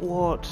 What?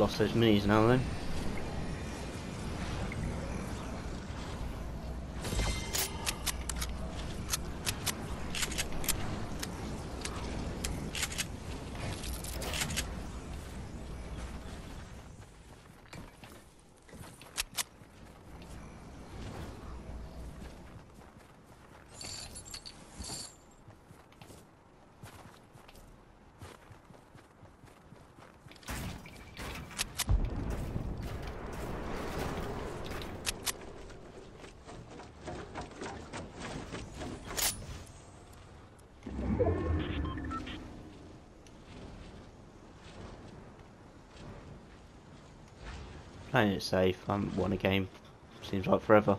Lost those minis now then. Playing it safe, I haven't won a game. Seems like forever.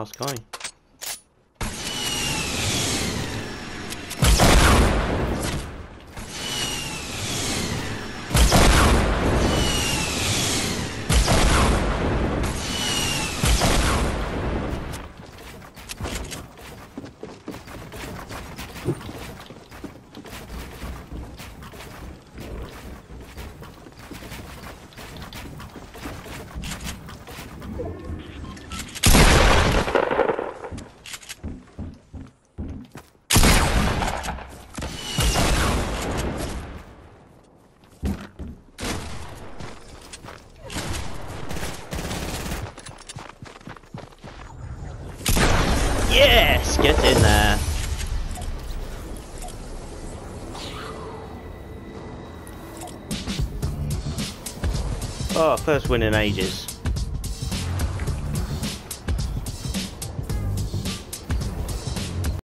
Last guy. Get in there. Oh, first win in ages.